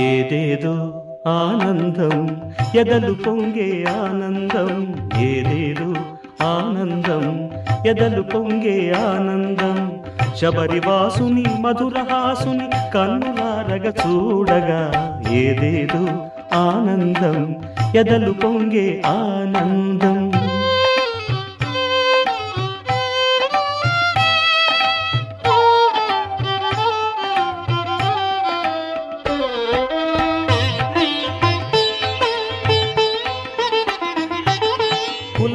ఏదేదో ఆనందం ఎదలు పొంగే ఆనందం ఏదేదో ఆనందం ఎదలు పొంగే ఆనందం. శబరివాసుని మధురహాసుని కన్నులారగ చూడగా ఏదేదో ఆనందం ఎదలు పొంగే ఆనందం.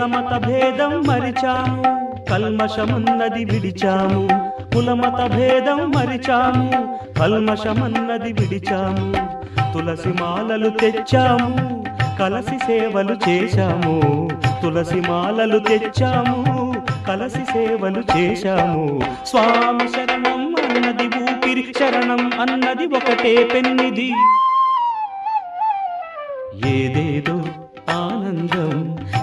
కులమత భేదం మరిచాము కల్మషమున్నది విడిచాము. కులమత భేదం మరిచాము కల్మషమన్నది విడిచాము. తులసి మాలలు తెచ్చాము కలసి సేవలు చేశాము. తులసి మాలలు తెచ్చాము కలసి సేవలు చేశాము. స్వామి శరణం అన్నది ఊపిరి శరణం అన్నది ఒకటే పెన్నిది ఏదేదో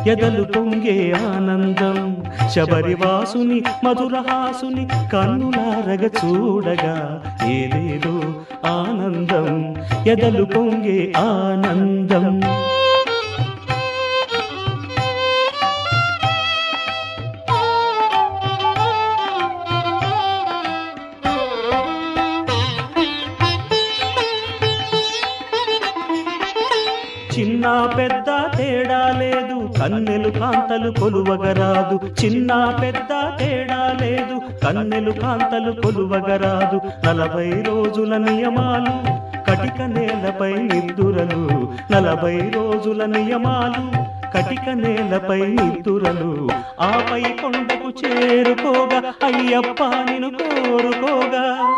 ఎదలు పొంగే ఆనందం. శబరివాసుని మధురహాసుని కన్నులారగ చూడగా ఏదేదో ఆనందం. ఎదలు పొంగే ఆనందం. చిన్న పెద్ద తేడా లేదు. కన్నెలు కాంతలు కొలువగరాదు. చిన్న పెద్ద తేడా లేదు. కన్నెలు కాంతలు కొలువగరాదు. నలభై రోజుల నియమాలు కటిక నేలపై నిద్దురలు. నలభై రోజుల నియమాలు కటిక నేలపై నిద్దురలు. ఆపై కొండకు చేరుకోగా అయ్యప్ప నిన్ను కోరుకోగా.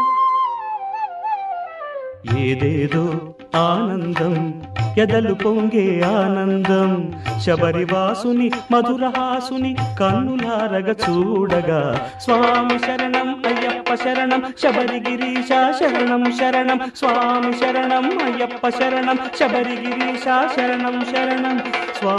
ఏదేదో ఆనందం ఎదలు పొంగే ఆనందం. శబరివాసుని మధురహాసుని కన్నులారగ చూడగా స్వామి శరణం అయ్యప్ప శరణం శబరిగిరీశ శరణం శరణం స్వామి శరణం అయ్యప్ప శరణం శబరిగిరీశ శరణం శరణం స్వామియే